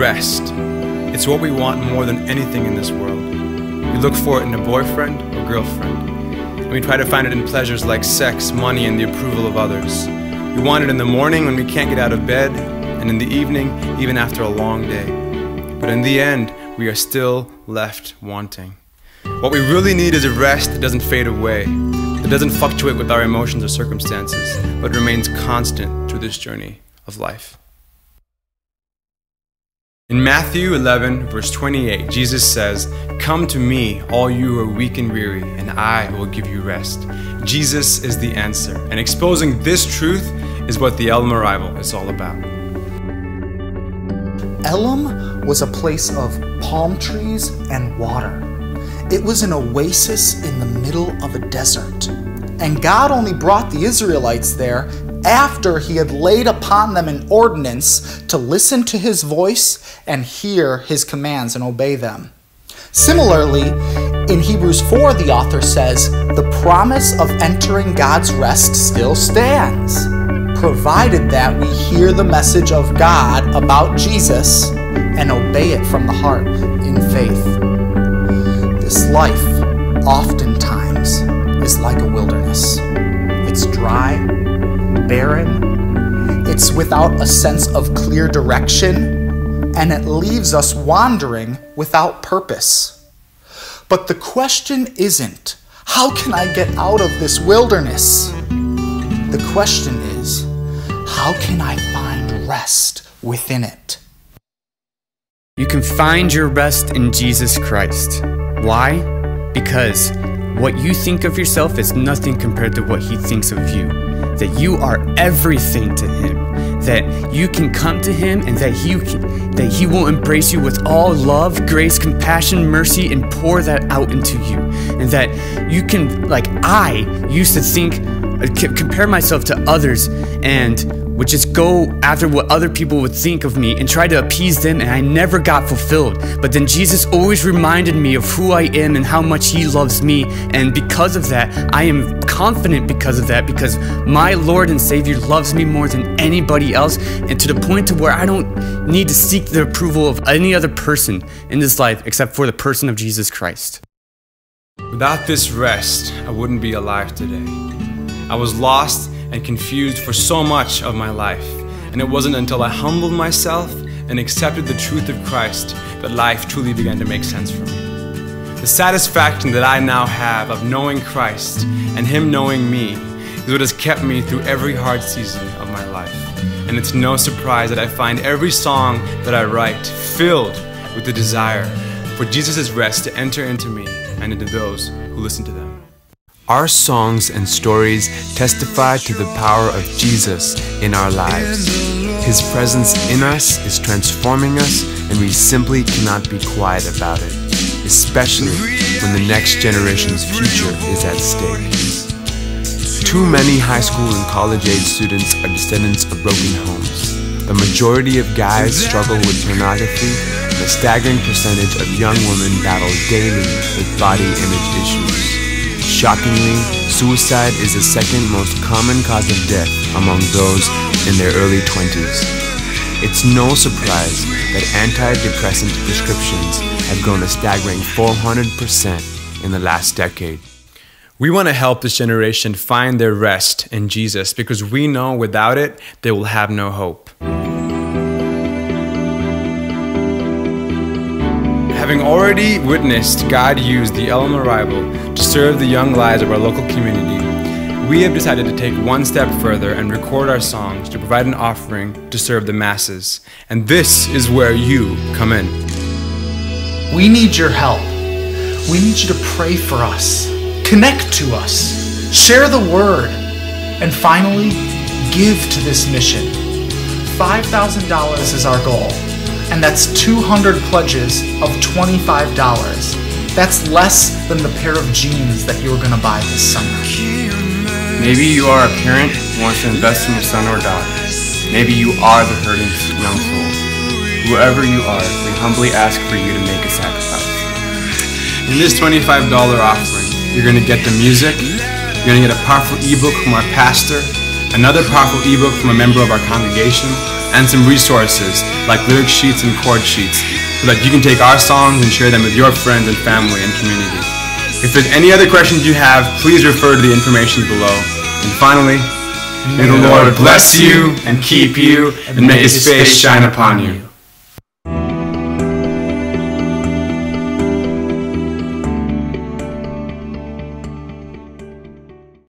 rest. It's what we want more than anything in this world. We look for it in a boyfriend or girlfriend. And we try to find it in pleasures like sex, money, and the approval of others. We want it in the morning when we can't get out of bed, and in the evening, even after a long day. But in the end, we are still left wanting. What we really need is a rest that doesn't fade away, that doesn't fluctuate with our emotions or circumstances, but remains constant through this journey of life. In Matthew 11, verse 28, Jesus says, Come to me, all you who are weak and weary, and I will give you rest. Jesus is the answer, and exposing this truth is what the Elim arrival is all about. Elim was a place of palm trees and water. It was an oasis in the middle of a desert. And God only brought the Israelites there after he had laid upon them an ordinance to listen to his voice and hear his commands and obey them. Similarly, in Hebrews 4, the author says, the promise of entering God's rest still stands, provided that we hear the message of God about Jesus and obey it from the heart in faith. This life, oftentimes, is like a wilderness. It's dry, barren, it's without a sense of clear direction, and it leaves us wandering without purpose. But the question isn't, how can I get out of this wilderness? The question is, how can I find rest within it? You can find your rest in Jesus Christ. Why? Because what you think of yourself is nothing compared to what He thinks of you. That you are everything to Him. That you can come to Him and that He that He will embrace you with all love, grace, compassion, mercy, and pour that out into you. And that you can, like I used to think, uh, compare myself to others and would just go after what other people would think of me and try to appease them, and I never got fulfilled. But then Jesus always reminded me of who I am and how much He loves me, and because of that, I am confident because of that, because my Lord and Savior loves me more than anybody else, and to the point to where I don't need to seek the approval of any other person in this life except for the person of Jesus Christ. Without this rest, I wouldn't be alive today. I was lost and confused for so much of my life. And it wasn't until I humbled myself and accepted the truth of Christ that life truly began to make sense for me. The satisfaction that I now have of knowing Christ and Him knowing me is what has kept me through every hard season of my life. And it's no surprise that I find every song that I write filled with the desire for Jesus' rest to enter into me and into those who listen to them. Our songs and stories testify to the power of Jesus in our lives. His presence in us is transforming us, and we simply cannot be quiet about it, especially when the next generation's future is at stake. Too many high school and college age students are descendants of broken homes. The majority of guys struggle with pornography, and a staggering percentage of young women battle daily with body image issues. Shockingly, suicide is the second most common cause of death among those in their early 20s. It's no surprise that antidepressant prescriptions have grown a staggering 400% in the last decade. We want to help this generation find their rest in Jesus because we know without it, they will have no hope. Having already witnessed God use the Elim arrival to serve the young lives of our local community, we have decided to take one step further and record our songs to provide an offering to serve the masses. And this is where you come in. We need your help. We need you to pray for us, connect to us, share the word, and finally, give to this mission. $5,000 is our goal and that's 200 pledges of $25. That's less than the pair of jeans that you were going to buy this summer. Maybe you are a parent who wants to invest in your son or daughter. Maybe you are the hurting young soul. Whoever you are, we humbly ask for you to make a sacrifice. In this $25 offering, you're going to get the music, you're going to get a powerful ebook from our pastor, another powerful ebook from a member of our congregation, and some resources like lyric sheets and chord sheets so that you can take our songs and share them with your friends and family and community. If there's any other questions you have, please refer to the information below. And finally, may the Lord bless you and keep you and make his face shine upon you.